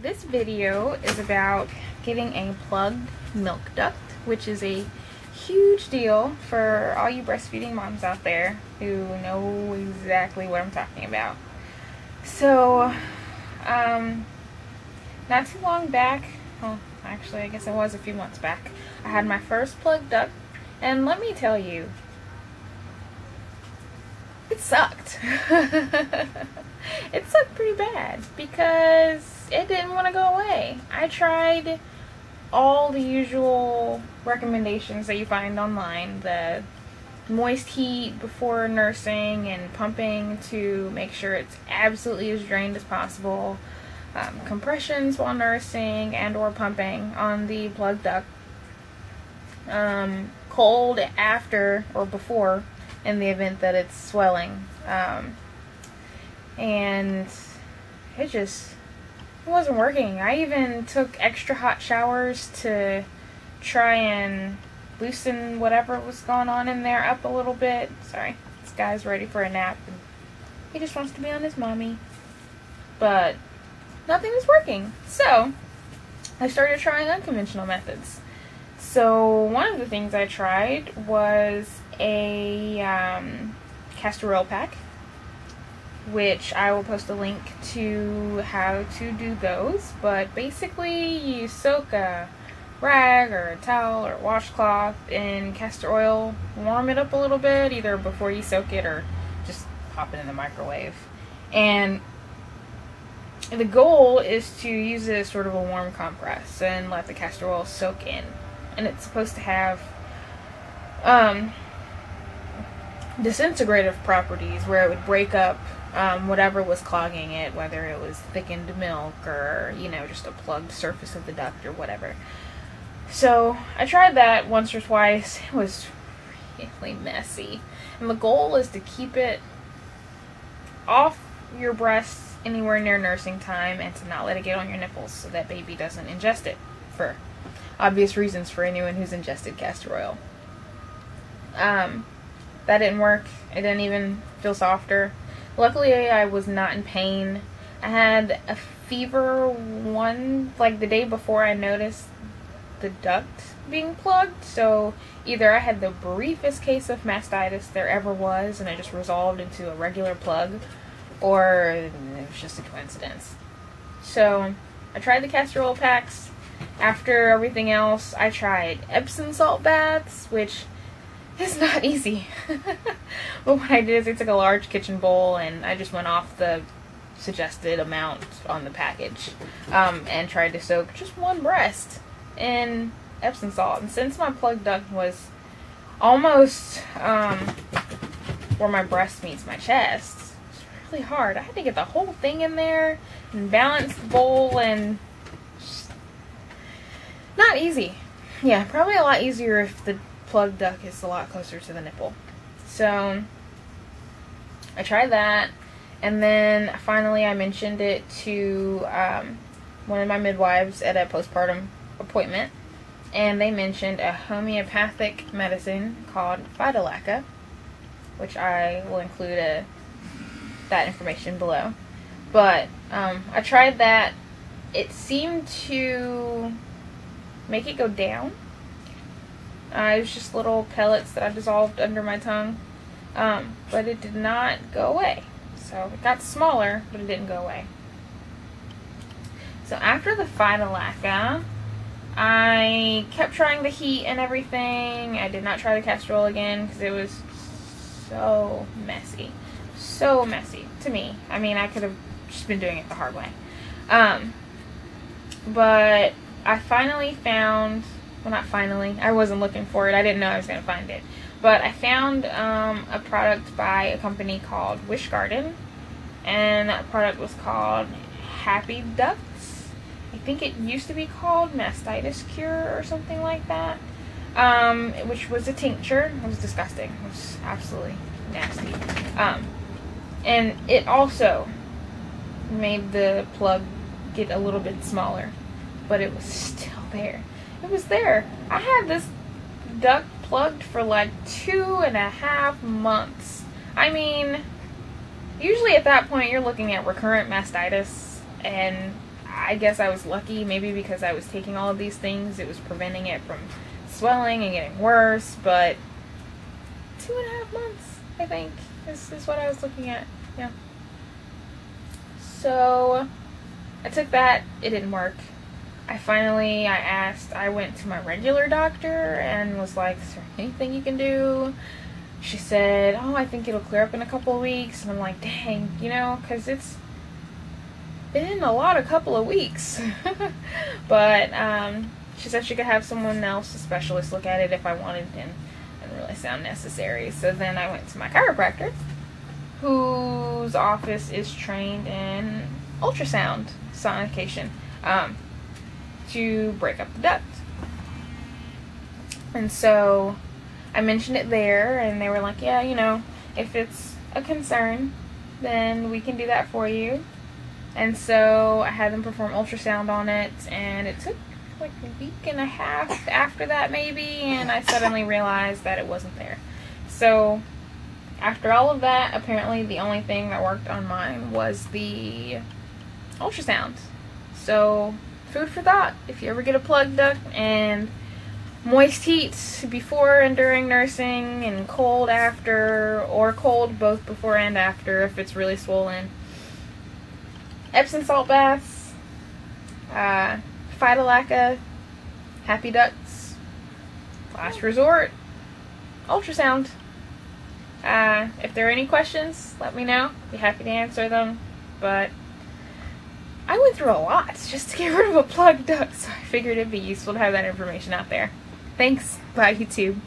This video is about getting a plugged milk duct, which is a huge deal for all you breastfeeding moms out there who know exactly what I'm talking about. So, um, not too long back, well, actually, I guess it was a few months back, I had my first plugged duct, and let me tell you, it sucked. it sucked pretty bad because it didn't want to go away. I tried all the usual recommendations that you find online the moist heat before nursing and pumping to make sure it's absolutely as drained as possible um, compressions while nursing and or pumping on the plug duct um, cold after or before in the event that it's swelling um, and it just it wasn't working. I even took extra hot showers to try and loosen whatever was going on in there up a little bit. Sorry, this guy's ready for a nap he just wants to be on his mommy. But nothing was working. So I started trying unconventional methods. So one of the things I tried was a um, castor oil pack which I will post a link to how to do those. But basically, you soak a rag or a towel or washcloth in castor oil, warm it up a little bit, either before you soak it or just pop it in the microwave. And the goal is to use it as sort of a warm compress and let the castor oil soak in. And it's supposed to have um, disintegrative properties where it would break up um, whatever was clogging it, whether it was thickened milk or, you know, just a plugged surface of the duct or whatever. So I tried that once or twice. It was really messy. And the goal is to keep it off your breasts anywhere near nursing time and to not let it get on your nipples so that baby doesn't ingest it for obvious reasons for anyone who's ingested castor oil. Um, that didn't work. It didn't even feel softer. Luckily, I was not in pain. I had a fever one, like the day before I noticed the duct being plugged. So either I had the briefest case of mastitis there ever was and it just resolved into a regular plug, or it was just a coincidence. So I tried the castor oil packs. After everything else, I tried Epsom salt baths, which it's not easy. but what I did is I took a large kitchen bowl and I just went off the suggested amount on the package um, and tried to soak just one breast in Epsom salt. And since my plug duct was almost um, where my breast meets my chest, it's really hard. I had to get the whole thing in there and balance the bowl and not easy. Yeah, probably a lot easier if the plug duct is a lot closer to the nipple. So I tried that, and then finally I mentioned it to um, one of my midwives at a postpartum appointment, and they mentioned a homeopathic medicine called Phytolacca, which I will include a, that information below. But um, I tried that. It seemed to make it go down uh, it was just little pellets that I dissolved under my tongue. Um, but it did not go away. So it got smaller, but it didn't go away. So after the Phytolacca, I kept trying the heat and everything. I did not try the castor oil again because it was so messy. So messy to me. I mean, I could have just been doing it the hard way. Um, but I finally found well not finally. I wasn't looking for it. I didn't know i was going to find it. But i found um, a product by a company called WishGarden. And that product was called Happy Ducts. i think it used to be called mastitis cure or something like that. Um, which was a tincture. It was disgusting. It was absolutely nasty. Um, and it also made the plug get a little bit smaller but it was still there it was there. I had this duct plugged for like two and a half months. I mean, usually at that point you're looking at recurrent mastitis and I guess I was lucky, maybe because I was taking all of these things, it was preventing it from swelling and getting worse, but two and a half months, I think, is, is what I was looking at. Yeah. So I took that, it didn't work. I finally, I asked, I went to my regular doctor and was like, is there anything you can do? She said, oh, I think it'll clear up in a couple of weeks. And I'm like, dang, you know, because it's been a lot, a couple of weeks. but um, she said she could have someone else, a specialist, look at it if I wanted and didn't really sound necessary. So then I went to my chiropractor, whose office is trained in ultrasound sonication um, to break up the duct. And so I mentioned it there, and they were like, yeah, you know, if it's a concern, then we can do that for you. And so I had them perform ultrasound on it, and it took like a week and a half after that, maybe, and I suddenly realized that it wasn't there. So after all of that, apparently the only thing that worked on mine was the ultrasound. So, food for thought. If you ever get a plugged duct and moist heat before and during nursing and cold after, or cold both before and after if it's really swollen Epsom salt baths, uh, Phytolacca, Happy Ducts, last resort, ultrasound. Uh, if there are any questions, let me know. Be happy to answer them. But I went through a lot just to get rid of a plugged duct, so I figured it'd be useful to have that information out there. Thanks. Bye, YouTube.